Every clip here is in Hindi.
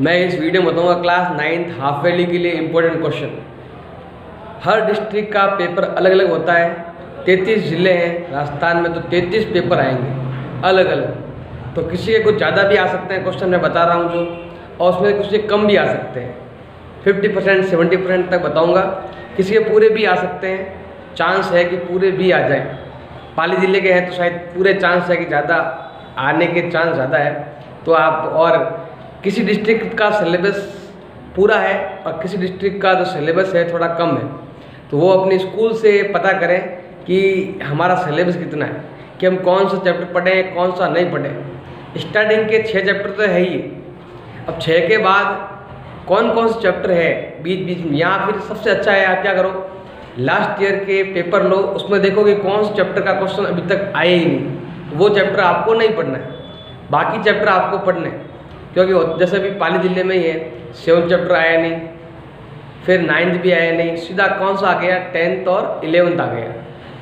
मैं इस वीडियो में बताऊँगा क्लास नाइन्थ हाफ़ वैली के लिए इम्पोर्टेंट क्वेश्चन हर डिस्ट्रिक्ट का पेपर अलग अलग होता है. तैंतीस ज़िले हैं राजस्थान में तो तैंतीस पेपर आएँगे अलग अलग तो किसी के कुछ ज़्यादा भी आ सकते हैं क्वेश्चन मैं बता रहा हूँ जो, और उसमें कुछ से कम भी आ सकते हैं. फिफ्टी परसेंट सेवेंटी परसेंट तक बताऊँगा. किसी के पूरे भी आ सकते हैं. चांस है कि पूरे भी आ जाए. पाली ज़िले के हैं तो शायद पूरे चांस है कि ज़्यादा आने के चांस ज़्यादा है. तो आप और किसी डिस्ट्रिक्ट का सिलेबस पूरा है और किसी डिस्ट्रिक्ट का जो सिलेबस है थोड़ा कम है तो वो अपने स्कूल से पता करें कि हमारा सिलेबस कितना है, कि हम कौन सा चैप्टर पढ़ें, कौन सा नहीं पढ़ें। स्टार्टिंग के छः चैप्टर तो है ही। अब छः के बाद कौन कौन से चैप्टर है बीच बीच में, या फिर सबसे अच्छा है, आप क्या करो लास्ट ईयर के पेपर लो, उसमें देखो कि कौन से चैप्टर का क्वेश्चन अभी तक आए ही नहीं। वो चैप्टर आपको नहीं पढ़ना है, बाकी चैप्टर आपको पढ़ने क्योंकि जैसे अभी पाली ज़िले में ही है, सेवन चैप्टर आया नहीं, फिर नाइन्थ भी आया नहीं, सीधा कौन सा आ गया? टेंथ और इलेवेंथ आ गया।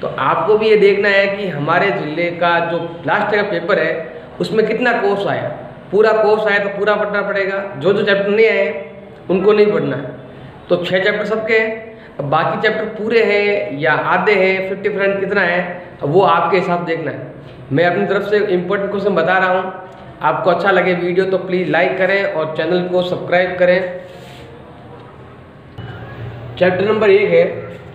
तो आपको भी ये देखना है कि हमारे ज़िले का जो लास्ट का पेपर है, उसमें कितना कोर्स आया? पूरा कोर्स आया तो पूरा पढ़ना पड़ेगा। जो जो चैप्टर नहीं आए, उनको नहीं पढ़ना है। तो छः चैप्टर सबके हैं बाकी चैप्टर पूरे हैं या आधे हैं फिफ्टी परसेंट कितना है वो आपके हिसाब देखना है। मैं अपनी तरफ़ से इम्पोर्टेंट क्वेश्चन बता रहा हूँ आपको अच्छा लगे वीडियो तो प्लीज़ लाइक करें और चैनल को सब्सक्राइब करें। चैप्टर नंबर एक है,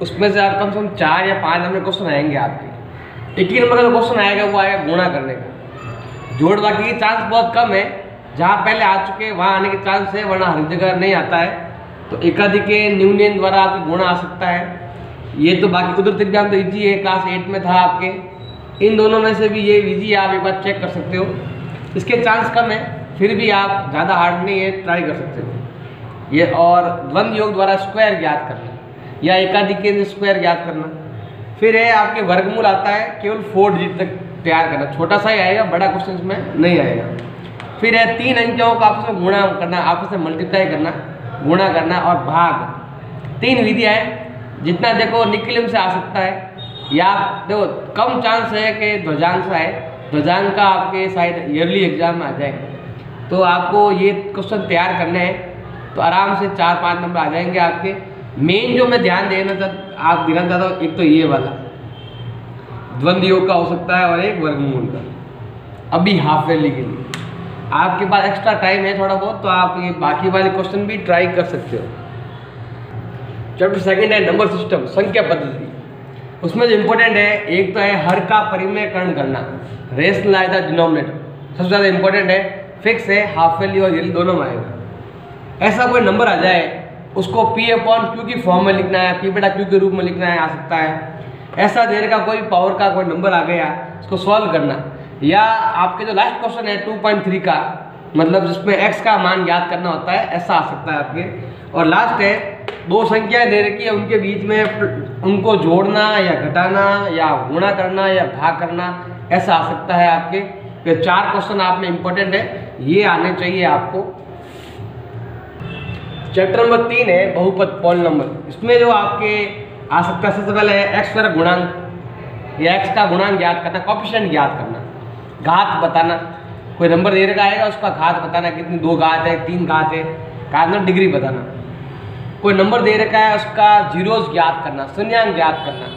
उसमें से आप कम से कम चार या पाँच नंबर क्वेश्चन आएँगे आपके एक ही नंबर का क्वेश्चन आएगा, वो आएगा गुणा करने का। जोड़ बाकी की चांस बहुत कम है। जहाँ पहले आ चुके हैं, वहाँ आने के चांस है, वरना हर जगह नहीं आता है। तो एकाधिक के न्यूनियन द्वारा आपकी गुणा आ सकता है। ये तो बाकी उधर तक तो ईजी है क्लास एट में था आपके। इन दोनों में से भी ये ईजी आप एक बार चेक कर सकते हो। इसके चांस कम है, फिर भी आप ज़्यादा हार्ड नहीं है ट्राई कर सकते हो। ये और द्वंद योग द्वारा स्क्वायर ज्ञात करना, या एकाधिक केंद्र स्क्वायर ज्ञात करना। फिर है, आपके वर्गमूल आता है, केवल फोर डिजिट तक तैयार करना। छोटा सा ही आएगा, बड़ा क्वेश्चन इसमें नहीं आएगा। फिर है, तीन अंकों को आपस में गुणा करना, आपस में मल्टीप्लाई करना, गुणा करना और भाग। तीन विधियाँ हैं, जितना देखो निकलिम से आ सकता है। या देखो, कम चांस है कि ध्वजांश आए। ध्वजांक का आपके शायद ईयरली एग्ज़ाम आ जाए। तो आपको ये क्वेश्चन तैयार करने हैं। तो आराम से चार पाँच नंबर आ जाएँगे आपके। मेन जो मैं ध्यान देना चाहता आप देना चाहता एक तो ये वाला। द्वंद योग का हो सकता है और एक वर्गमूल का। अभी हाफ़ वैली के लिए। आपके पास एक्स्ट्रा टाइम है थोड़ा बहुत तो आप ये बाकी वाले क्वेश्चन भी ट्राई कर सकते हो। चैप्टर सेकंड है नंबर सिस्टम संख्या पद्धति। उसमें जो इम्पोर्टेंट है, एक तो है हर का परिमयकरण करना रेशनलाइज डिनोमिनेटर सबसे ज़्यादा इम्पोर्टेंट है फिक्स है हाफ़ वैली और यल दोनों में आएगा। ऐसा कोई नंबर आ जाए, उसको पी अपॉन क्यू की फॉर्म में लिखना है पी बेटा क्यू के रूप में लिखना है, आ सकता है। ऐसा देर का कोई पावर का कोई नंबर आ गया, उसको सॉल्व करना। या आपके जो लास्ट क्वेश्चन है 2.3 का मतलब जिसमें x का मान ज्ञात करना होता है, ऐसा आ सकता है आपके। और लास्ट है, दो संख्याएँ दे रखी है, उनके बीच में उनको जोड़ना या घटाना या गुणा करना या भाग करना, ऐसा आ सकता है आपके। तो चार क्वेश्चन आप में इंपॉर्टेंट है, ये आने चाहिए आपको। चैप्टर नंबर तीन है, बहुपद पॉल नंबर इसमें जो आपके आ सकता है, सबसे पहले है एक्स पर गुणांक, या एक्स का गुणांक ज्ञात करना कॉपिशेंट ज्ञात करना, घात बताना। कोई नंबर दे रखा आएगा, उसका घात बताना, कितनी, दो घात है, तीन घात है, घात मतलब डिग्री बताना। कोई नंबर दे रखा है, उसका जीरोज ज्ञात करना शून्यांक ज्ञात करना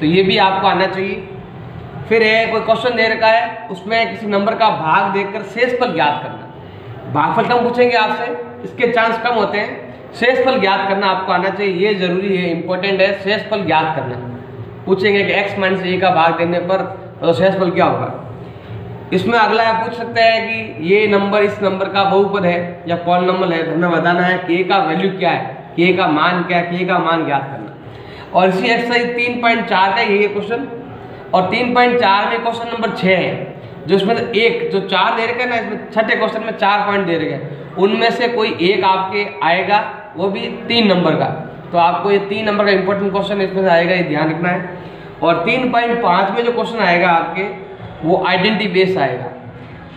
तो ये भी आपको आना चाहिए। फिर है, कोई क्वेश्चन दे रखा है, उसमें किसी नंबर का भाग देखकर शेष फल ज्ञात करना। भागफल कम पूछेंगे आपसे, इसके चांस कम होते हैं। शेष फल ज्ञात करना आपको आना चाहिए, ये ज़रूरी है इंपॉर्टेंट है, शेष फल ज्ञात करना। पूछेंगे कि एक्स माइनस ए का भाग देने पर तो शेष फल क्या होगा? इसमें अगला आप पूछ सकते हैं कि ये नंबर इस नंबर का बहुपद है या कौन नंबर है? हमें बताना है के का वैल्यू क्या है? के का मान क्या है? के का मान ज्ञात करना। और इसी एक्सरसाइज तीन पॉइंट चार का ये क्वेश्चन और तीन पॉइंट चार में क्वेश्चन नंबर छः है, जो इसमें एक, जो चार दे रखे ना, इसमें छठे क्वेश्चन में चार पॉइंट दे रखे उनमें से कोई एक आपके आएगा, वो भी तीन नंबर का। तो आपको ये तीन नंबर का इंपॉर्टेंट क्वेश्चन इसमें से आएगा, ये ध्यान रखना है। और तीन पॉइंट पाँच में जो क्वेश्चन आएगा आपके वो आइडेंटिटी बेस आएगा।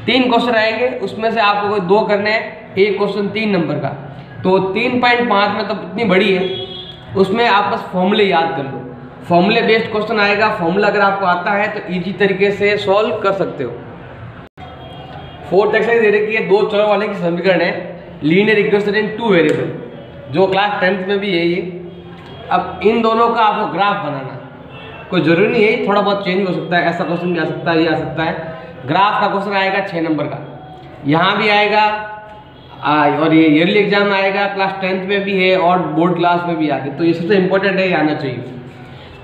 तीन क्वेश्चन आएँगे, उसमें से आपको कोई दो करने हैं, एक क्वेश्चन तीन नंबर का। तो तीन पॉइंट पाँच में तो इतनी बड़ी है, उसमें आप बस फॉर्मूले याद कर लो। फॉर्मूले बेस्ड क्वेश्चन आएगा फॉर्मूला अगर आपको आता है तो इजी तरीके से सॉल्व कर सकते हो। फोर्थ एक्सरसाइज दे रखी है, दो चरों वाले की समीकरण है linear equation in two variable जो क्लास टेंथ में भी है ये। अब इन दोनों का आपको ग्राफ बनाना कोई ज़रूरी नहीं है, थोड़ा बहुत चेंज हो सकता है, ऐसा क्वेश्चन भी आ सकता है, ये आ सकता है। ग्राफ का क्वेश्चन आएगा छः नंबर का। यहाँ भी आएगा और ये ईयरली एग्ज़ाम आएगा क्लास टेंथ में भी है और बोर्ड क्लास में भी आगे। तो ये सबसे इंपॉर्टेंट है, ये आना चाहिए।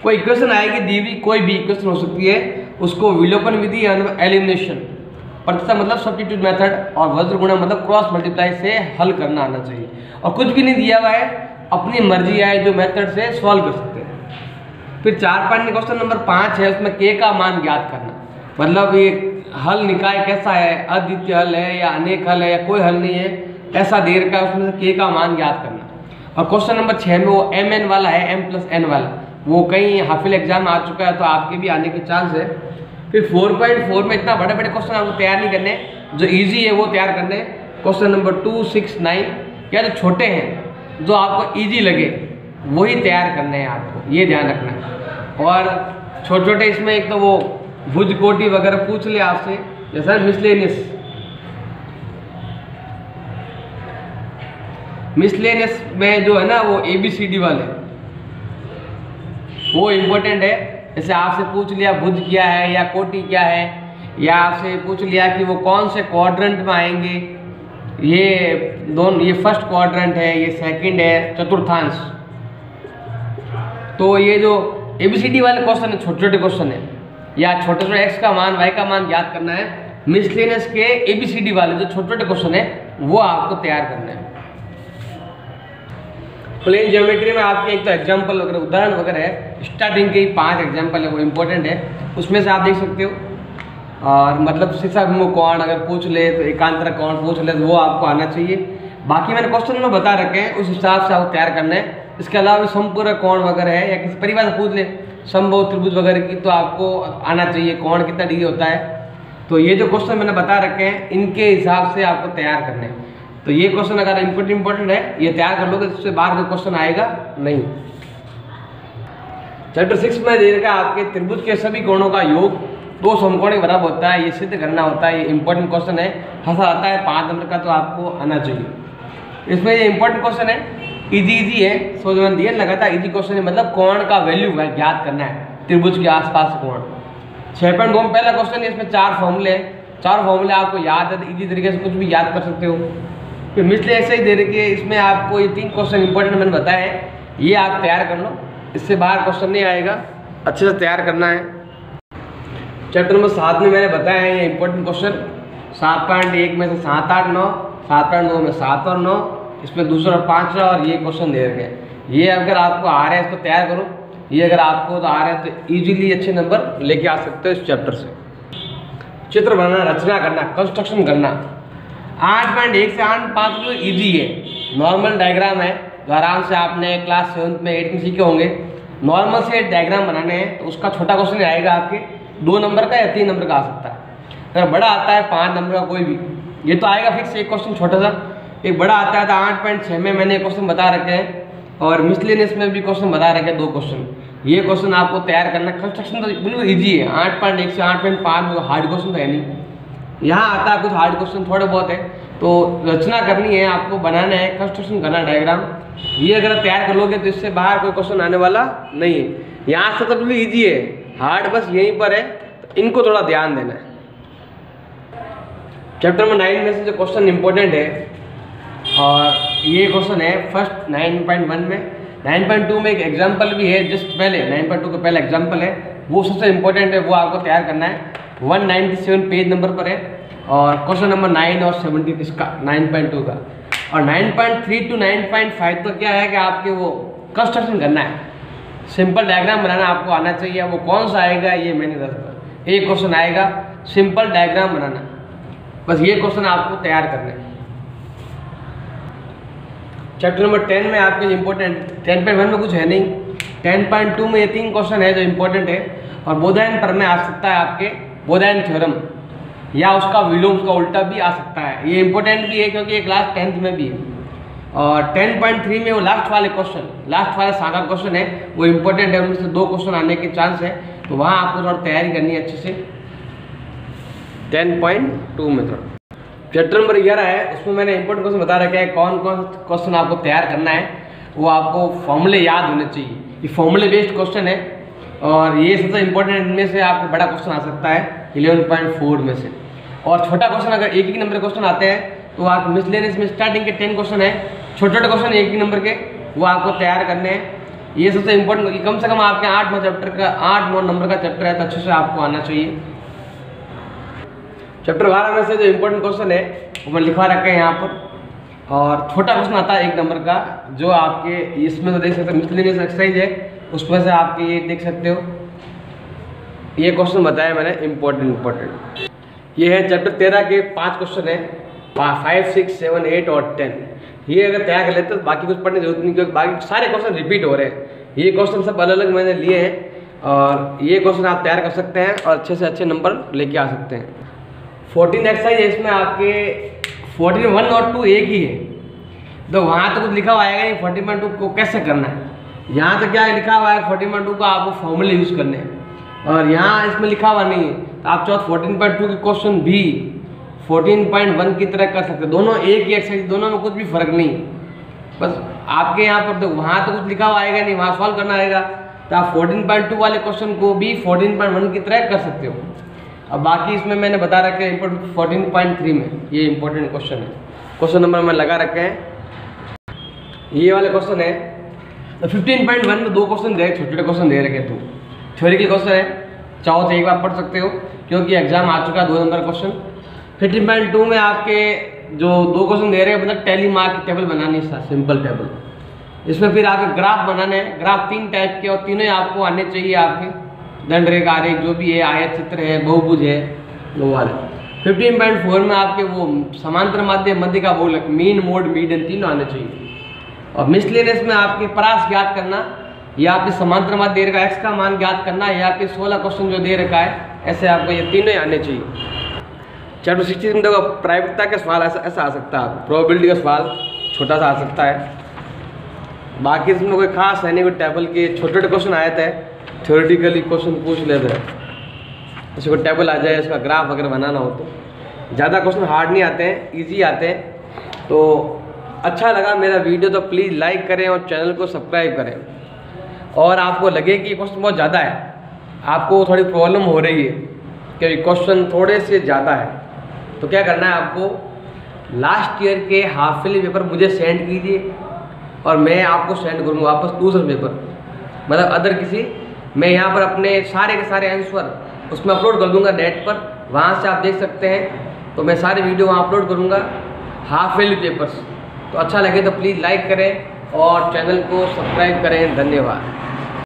कोई इक्वेशन आएगी, दी हुई कोई भी इक्वेशन हो सकती है, उसको विलोपन विधि एलिमिनेशन प्रतिशत मतलब सब्सिट्यूट मेथड और वज्र गुणा मतलब क्रॉस मल्टीप्लाई से हल करना आना चाहिए। और कुछ भी नहीं दिया हुआ है, अपनी मर्ज़ी आए जो मेथड से सॉल्व कर सकते हैं। फिर चार पॉइंट क्वेश्चन नंबर पाँच है, उसमें के का मान ज्ञात करना। मतलब ये हल निकाय कैसा है? अद्वितीय हल है या अनेक हल है या कोई हल नहीं है, ऐसा दे रखा है, उसमें से के का मान ज्ञात करना। और क्वेश्चन नंबर छः में वो एम एन वाला है एम प्लस एन वाला। वो कहीं हाफिल एग्ज़ाम आ चुका है तो आपके भी आने के चांस है। फिर फोर पॉइंट फोर में इतना बड़े बड़े क्वेश्चन आपको तैयार नहीं करने। जो ईजी है, वो तैयार करने। Question number two six nine या जो छोटे हैं, जो आपको ईजी लगे वही तैयार करने हैं आपको, ये ध्यान रखना। है और छोटे छोटे इसमें एक तो वो भुज कोटी वगैरह पूछ ले आपसे जैसा मिसलेनियस मिसलेनियस में जो है ना वो ए बी सी डी वाले, वो इम्पोर्टेंट है। जैसे आपसे पूछ लिया भुज क्या है, या कोटि क्या है, या आपसे पूछ लिया कि वो कौन से क्वाड्रेंट में आएँगे, ये दोनों, ये फ़र्स्ट क्वाड्रेंट है, ये सेकंड है, चतुर्थांश। तो ये जो एबीसीडी वाले क्वेश्चन है छोटे छोटे क्वेश्चन है, या छोटे छोटे एक्स का मान वाई का मान याद करना है मिसलेनियस के एबीसीडी वाले जो छोटे छोटे क्वेश्चन है, वो आपको तैयार करना है। प्लेन ज्योमेट्री में आपके एक तो एग्ज़ाम्पल वगैरह, उदाहरण वगैरह है स्टार्टिंग के ही पाँच एग्ज़ाम्पल है, वो इम्पोर्टेंट है, उसमें से आप देख सकते हो। और मतलब शीशा कौन, अगर पूछ ले तो एकांतर कौन पूछ ले तो वो आपको आना चाहिए। बाकी मैंने क्वेश्चन में बता रखे हैं, उस हिसाब से आपको तैयार करना है। इसके अलावा संपूर्ण कौन वगैरह है, या किसी परिवार से पूछ ले, संभव त्रिभुज वगैरह की तो आपको आना चाहिए कौन कितना डिग्री होता है। तो ये जो क्वेश्चन मैंने बता रखे हैं, इनके हिसाब से आपको तैयार करने हैं। तो ये क्वेश्चन अगर इम्पोर्टेंट इंपॉर्टेंट है, ये तैयार कर लोगे उससे बाहर कोई क्वेश्चन आएगा, नहीं। चैप्टर सिक्स में दे रखा आपके, त्रिभुज के सभी कोणों का योग, दो समकोण के बराबर होता है, ये सिद्ध करना होता है, ये इंपॉर्टेंट क्वेश्चन है। हंसा आता है पाँच नंबर का तो आपको आना चाहिए। इसमें ये इंपॉर्टेंट क्वेश्चन है इजी इजी है सोच मैंने दिया लगाता है इजी क्वेश्चन है मतलब कोण का वैल्यू है ज्ञात करना है, त्रिभुज के आसपास कोण। छः पॉइंट दो पहला क्वेश्चन है, इसमें चार फॉर्मूले हैं। चार फॉर्मूले आपको याद है तो इजी तरीके से कुछ भी याद कर सकते हो। फिर मिसले ऐसे ही दे रखी है, इसमें आपको ये तीन क्वेश्चन इंपॉर्टेंट मैंने बताया है। ये आप तैयार कर लो, इससे बाहर क्वेश्चन नहीं आएगा। अच्छे से तैयार करना है। चैप्टर नंबर सात में मैंने बताया है, ये इंपॉर्टेंट क्वेश्चन सात पॉइंट एक में से सात आठ नौ, सात पॉइंट नौ में सात और नौ। इसमें दूसरा पाँच और ये क्वेश्चन दे रखे हैं। ये अगर आपको आ रहा है इसको तैयार करो, ये अगर आपको तो आ रहा है तो ईजिली अच्छे नंबर लेके आ सकते हो इस चैप्टर से। चित्र बनाना, रचना करना कंस्ट्रक्शन करना। आठ पॉइंट एक से आठ पाँच तो ईजी है। नॉर्मल डायग्राम है। जो आराम से आपने क्लास सेवन्थ में एट में सीखे होंगे। नॉर्मल से डायग्राम बनाने हैं तो उसका छोटा क्वेश्चन आएगा आपके। दो नंबर का या तीन नंबर का आ सकता है। अगर बड़ा आता है, पाँच नंबर का कोई भी। ये तो आएगा फिक्स एक क्वेश्चन छोटा सा। एक बड़ा आता है तो आठ पॉइंट छः में मैंने क्वेश्चन बता रखे हैं। और मिसलिनियस में भी क्वेश्चन बता रखे हैं, दो क्वेश्चन ये क्वेश्चन आपको तैयार करना कंस्ट्रक्शन तो बिल्कुल ईजी है। आठ पॉइंट एक से आठ पॉइंट पाँच में हार्ड क्वेश्चन तो है नहीं। यहाँ आता है कुछ हार्ड क्वेश्चन थोड़े बहुत है। तो रचना करनी है, आपको बनाना है कंस्ट्रक्शन करना डायग्राम ये अगर तैयार कर लोगे तो इससे बाहर कोई क्वेश्चन आने वाला नहीं है। यहाँ से तो बिल्कुल ईजी है। हार्ड बस यहीं पर है। तो इनको थोड़ा ध्यान देना है। चैप्टर नंबर नाइन में से जो क्वेश्चन इंपॉर्टेंट है और ये क्वेश्चन है फ़र्स्ट नाइन पॉइंट वन में नाइन पॉइंट टू में एक एग्ज़ाम्पल भी है जस्ट पहले नाइन पॉइंट टू का पहला एग्ज़ाम्पल है, वो सबसे इंपॉर्टेंट है, वो आपको तैयार करना है। 197 पेज नंबर पर है, और क्वेश्चन नंबर नाइन और सेवनटीन इसका 9.2 का। और 9.3 टू 9.5 तो क्या है कि आपके वो कंस्ट्रक्शन करना है। सिंपल डायग्राम बनाना आपको आना चाहिए, वो कौन सा आएगा, ये मैंने दस एक क्वेश्चन आएगा सिंपल डायग्राम बनाना। बस ये क्वेश्चन आपको तैयार करना है। चैप्टर नंबर टेन में आपके इंपॉर्टेंट टेन पॉइंट वन में कुछ है नहीं। टेन पॉइंट टू में ये तीन क्वेश्चन है जो इंपॉर्टेंट है और बोधायन पर में आ सकता है आपके बोधायन थ्योरम या उसका विलोम का उल्टा भी आ सकता है। ये इंपॉर्टेंट भी है क्योंकि ये क्लास टेंथ में भी है। और टेन पॉइंट थ्री में वो लास्ट वाले क्वेश्चन लास्ट वाले सागर क्वेश्चन है, वो इंपॉर्टेंट है, उनमें से दो क्वेश्चन आने के चांस है। तो वहाँ आपको थोड़ा तैयारी करनी है अच्छे से। टेन पॉइंट टू में थोड़ा। चैप्टर नंबर ग्यारह है उसमें मैंने इंपॉर्टेंट क्वेश्चन बता रखा है, कौन कौन क्वेश्चन आपको तैयार करना है, वो आपको फॉर्मूले याद होने चाहिए। ये फॉर्मूले बेस्ड क्वेश्चन है और ये सबसे इंपॉर्टेंट इनमें से आपको बड़ा क्वेश्चन आ सकता है इलेवन पॉइंट फोर में से। और छोटा क्वेश्चन अगर एक ही नंबर के क्वेश्चन आते हैं तो आप मिसलेनियस में स्टार्टिंग के टेन क्वेश्चन है छोटे छोटे क्वेश्चन एक ही नंबर के, वो आपको तैयार करने हैं। ये सबसे इंपॉर्टेंट कम से कम आपके आठ नौ चैप्टर का, आठ नौ नंबर का चैप्टर है तो अच्छे से आपको आना चाहिए। चैप्टर बारह में से जो इंपॉर्टेंट क्वेश्चन है, वो मैं लिखवा रखा है यहाँ पर। और छोटा क्वेश्चन आता है एक नंबर का, जो आपके इसमें तो देख सकते हो मिसलिनियस एक्सरसाइज है, उसमें से आपके ये देख सकते हो। ये क्वेश्चन बताया मैंने इंपॉर्टेंट इम्पोर्टेंट ये है चैप्टर तेरह के पाँच क्वेश्चन है फाइव सिक्स सेवन एट और टेन ये अगर तैयार कर लेते तो बाकी कुछ पढ़ने ज़रूरत नहीं, क्योंकि बाकी सारे क्वेश्चन रिपीट हो रहे हैं। ये क्वेश्चन सब अलग अलग मैंने लिए हैं, और ये क्वेश्चन आप तैयार कर सकते हैं और अच्छे से अच्छे नंबर लेके आ सकते हैं। फोर्टीन एक्सरसाइज इसमें आपके फोर्टीन वन और टू एक ही है। तो वहाँ तो कुछ लिखा हुआ आएगा नहीं, फोर्टीन पॉइंट टू को कैसे करना है? यहाँ तो क्या लिखा हुआ है फोर्टीन पॉइंट टू को आपको फॉर्मूले यूज़ करने हैं। और यहाँ इसमें लिखा हुआ नहीं है। तो आप चाहो फोर्टीन पॉइंट टू के क्वेश्चन भी फोर्टीन पॉइंट वन की तरह कर सकते दोनों एक ही एक्सरसाइज दोनों में कुछ भी फ़र्क नहीं बस आपके यहाँ पर तो वहाँ तो कुछ लिखा हुआ आएगा नहीं, वहाँ सॉल्व करना आएगा। तो आप फोर्टीन पॉइंट टू वाले क्वेश्चन को भी फोर्टीन पॉइंट वन की तरह कर सकते हो। अब बाकी इसमें मैंने बता रखा है इंपॉर्टेंट फोर्टीन पॉइंट थ्री में, ये इंपॉर्टेंट क्वेश्चन है। क्वेश्चन नंबर मैं लगा रखे हैं। ये वाले क्वेश्चन है तो फिफ्टीन पॉइंट वन में दो क्वेश्चन दे छोटे छोटे क्वेश्चन दे रखे तू। थ्योरिकल क्वेश्चन है, चाहो तो एक बार पढ़ सकते हो, क्योंकि एग्ज़ाम आ चुका है, दो number question fifteen point two में आपके जो दो क्वेश्चन दे रहे हैं मतलब टेली मार्क टेबल बनानी है सिंपल टेबल इसमें फिर आपके ग्राफ बनाने हैं। ग्राफ तीन टाइप के और तीनों आपको आने चाहिए आपके। दंड रेखा आरेख जो भी है आयत चित्र है, बहुभुज है, वो वाले। फिफ्टीन पॉइंट फोर में आपके वो समांतर माध्य, मध्य का बोलक मीन मोड मीडियन तीनों आने चाहिए। और मिसलेनियस में आपके परास ज्ञात करना, या आपके समांतर माध्य दे रखा एक्स का मान ज्ञात करना, या आपके सोलह क्वेश्चन जो दे रखा है, ऐसे आपको ये तीनों ही आने चाहिए। चैप्टर सिक्सटीन में देखो प्राइवेटता का सवाल ऐसा ऐसा आ सकता है प्रोबेबिलिटी का सवाल छोटा सा आ सकता है। बाकी इसमें कोई खास है नहीं, कोई टेबल के छोटे छोटे क्वेश्चन आए थे। थ्योरेटिकली क्वेश्चन पूछ लेते हैं जैसे कोई टेबल आ जाए, इसका ग्राफ अगर बनाना हो तो। ज़्यादा क्वेश्चन हार्ड नहीं आते हैं ईजी आते हैं। तो अच्छा लगा मेरा वीडियो तो प्लीज़ लाइक करें और चैनल को सब्सक्राइब करें। और आपको लगे कि क्वेश्चन बहुत ज़्यादा है। आपको थोड़ी प्रॉब्लम हो रही है कि क्वेश्चन थोड़े से ज़्यादा है। तो क्या करना है आपको? लास्ट ईयर के हाफ़ ईयरली पेपर मुझे सेंड कीजिए, और मैं आपको सेंड करूँगा वापस दूसरा पेपर मतलब अदर किसी मैं यहाँ पर अपने सारे के सारे आंसर उसमें अपलोड कर दूँगा नेट पर। वहाँ से आप देख सकते हैं। तो मैं सारे वीडियो वहाँ अपलोड करूँगा। हाफ़ एल पेपर्स तो अच्छा लगे तो प्लीज़ लाइक करें और चैनल को सब्सक्राइब करें। धन्यवाद।